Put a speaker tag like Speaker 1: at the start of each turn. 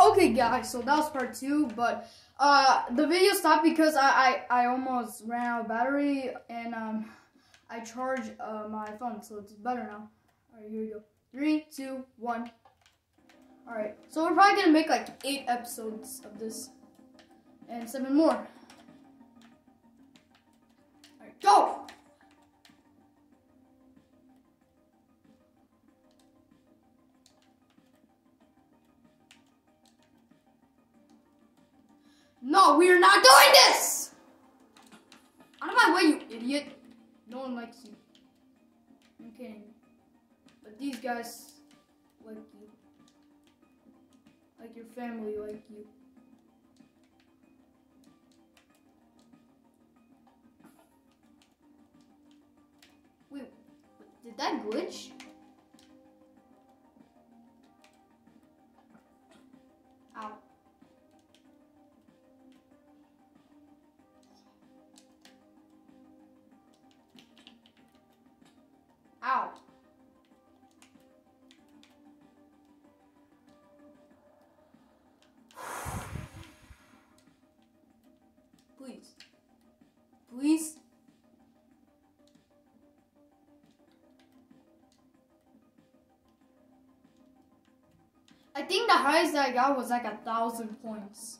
Speaker 1: Okay, guys, so that was part two, but uh, the video stopped because I, I, I almost ran out of battery and um, I charged uh, my phone, so it's better now. All right, here we go. Three, two, one. All right, so we're probably gonna make like eight episodes of this and seven more. No, we are not doing this! Out of my way, you idiot. No one likes you. I'm kidding. But these guys like you. Like your family like you. Wait, did that glitch? Ow. I think the highest I got was like a thousand points.